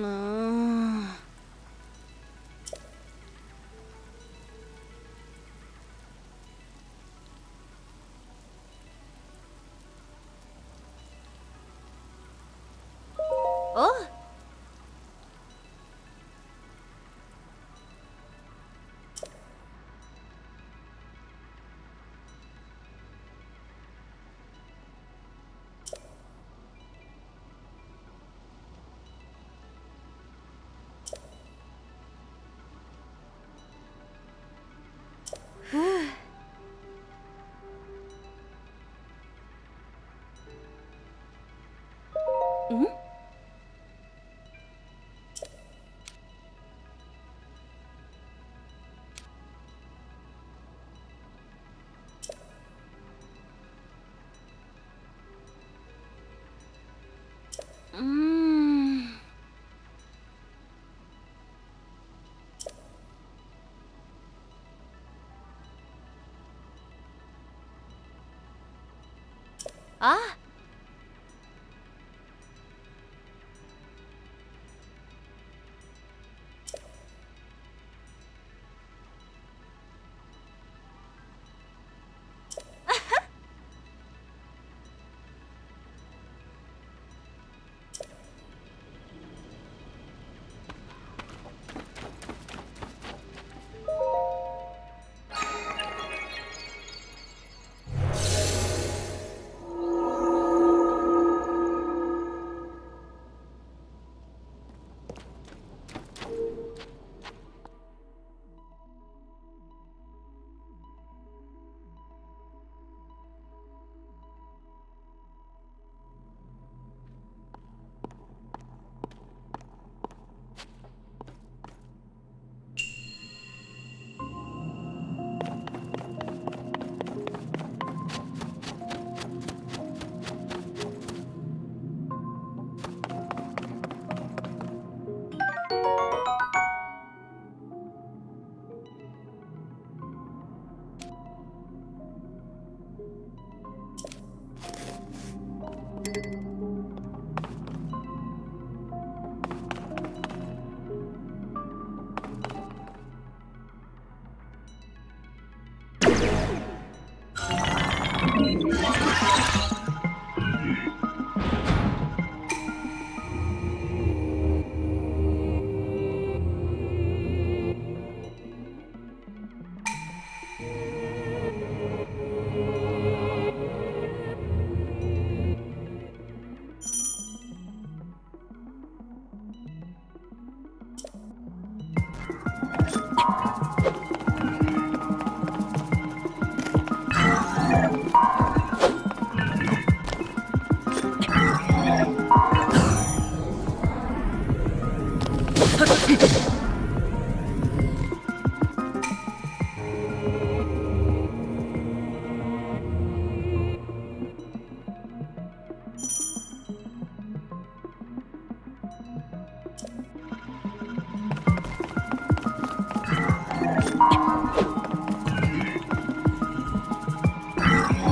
No. ん？ああ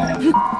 フッ。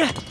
Нет!